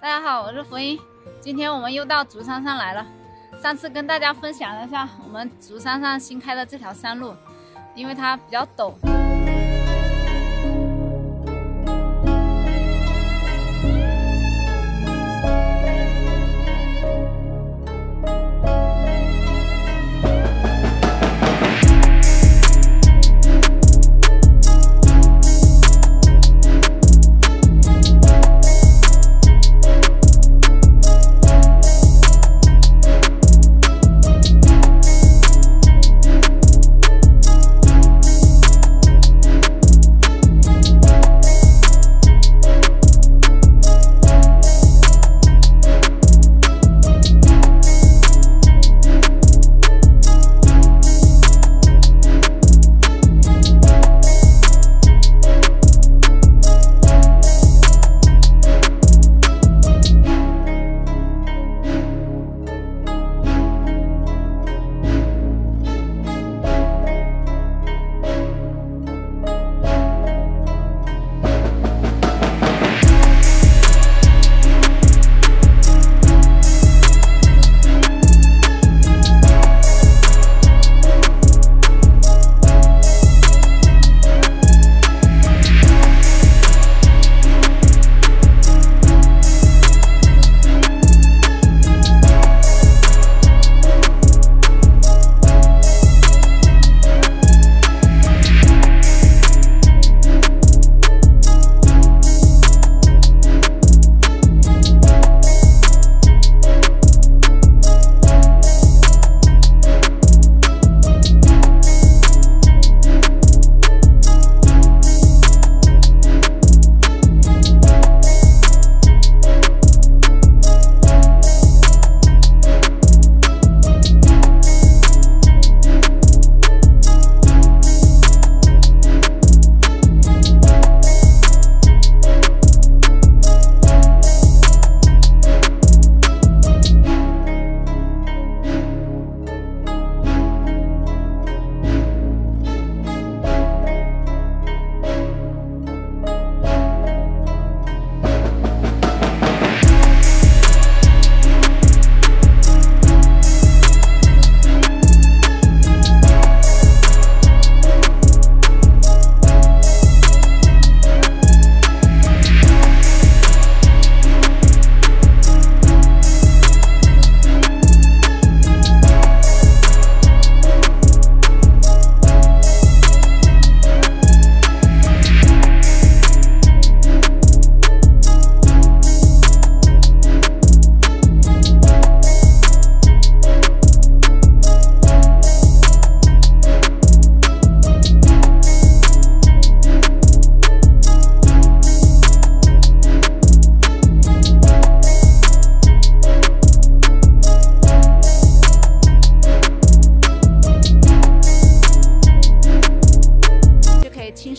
大家好，我是福音。今天我们又到竹山上来了。上次跟大家分享了一下我们竹山上新开的这条山路，因为它比较陡。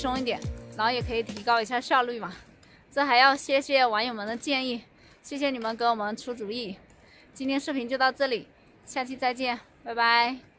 松一点，然后也可以提高一下效率嘛。这还要谢谢网友们的建议，谢谢你们给我们出主意。今天视频就到这里，下期再见，拜拜。